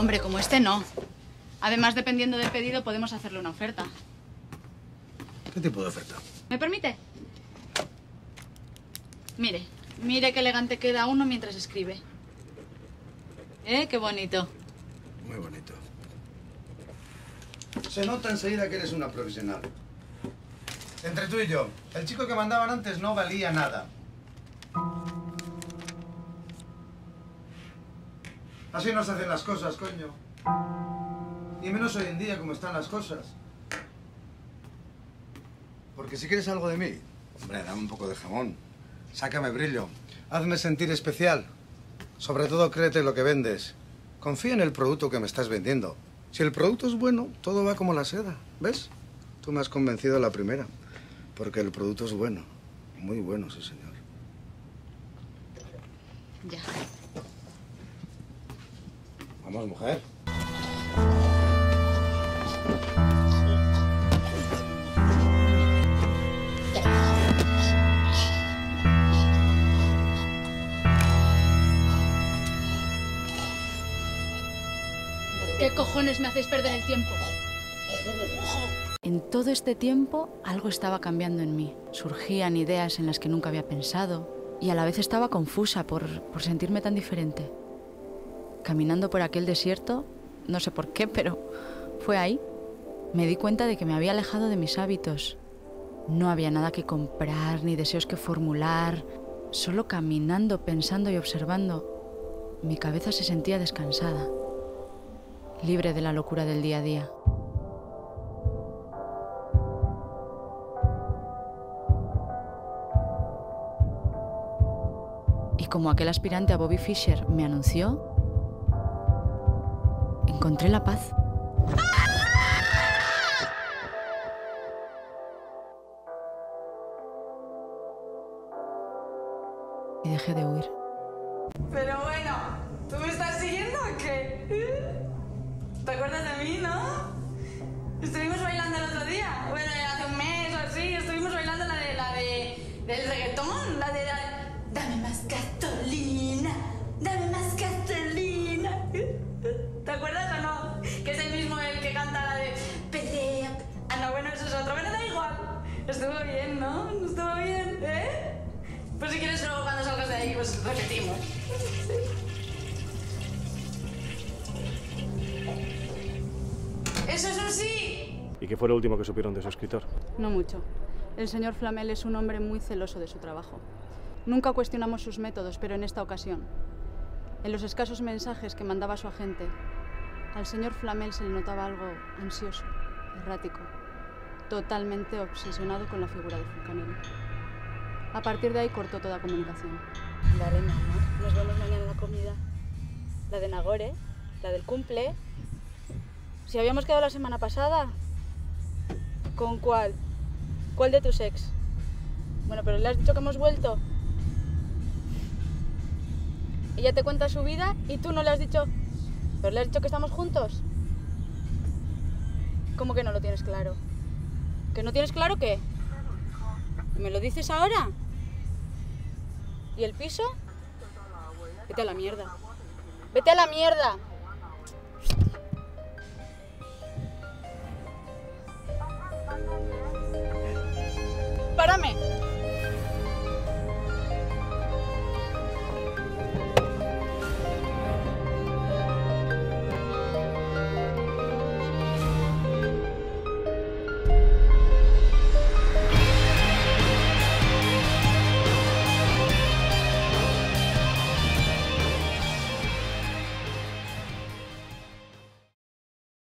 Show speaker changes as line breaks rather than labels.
Hombre, como este no. Además, dependiendo del pedido, podemos hacerle una oferta.
¿Qué tipo de oferta?
¿Me permite? Mire, mire qué elegante queda uno mientras escribe. ¿Eh? Qué bonito.
Muy bonito. Se nota enseguida que eres una profesional. Entre tú y yo, el chico que mandaban antes no valía nada. Así no se hacen las cosas, coño. Y menos hoy en día como están las cosas. Porque si quieres algo de mí, hombre, dame un poco de jamón. Sácame brillo. Hazme sentir especial. Sobre todo créete lo que vendes. Confía en el producto que me estás vendiendo. Si el producto es bueno, todo va como la seda. ¿Ves? Tú me has convencido a la primera. Porque el producto es bueno. Muy bueno, sí, señor.
Ya.
Vamos, mujer.
¿Qué cojones me hacéis perder el tiempo? En todo este tiempo algo estaba cambiando en mí. Surgían ideas en las que nunca había pensado y a la vez estaba confusa por, por sentirme tan diferente. Caminando por aquel desierto, no sé por qué, pero fue ahí. Me di cuenta de que me había alejado de mis hábitos. No había nada que comprar, ni deseos que formular. Solo caminando, pensando y observando, mi cabeza se sentía descansada, libre de la locura del día a día. Y como aquel aspirante a Bobby Fischer me anunció, encontré la paz. Y dejé de huir.
Pero bueno, ¿tú me estás siguiendo o qué? ¿Te acuerdas de mí, no? Estuvimos bailando Estuvo bien, ¿no? Estuvo bien, ¿eh? Pues si quieres luego cuando salgas de ahí, pues repetimos. ¡Eso es un sí!
¿Y qué fue lo último que supieron de su escritor?
No mucho. El señor Flamel es un hombre muy celoso de su trabajo. Nunca cuestionamos sus métodos, pero en esta ocasión, en los escasos mensajes que mandaba su agente, al señor Flamel se le notaba algo ansioso, errático, totalmente obsesionado con la figura del fulcanero. A partir de ahí cortó toda comunicación.
Vale, mamá. Nos vemos mañana en la comida. La de Nagore, la del cumple. Si habíamos quedado la semana pasada. ¿Con cuál? ¿Cuál de tus ex? Bueno, pero le has dicho que hemos vuelto. Ella te cuenta su vida y tú no le has dicho. ¿Pero le has dicho que estamos juntos? ¿Cómo que no lo tienes claro? ¿Que no tienes claro qué? ¿Me lo dices ahora? ¿Y el piso? Vete a la mierda. Vete a la mierda. Párame.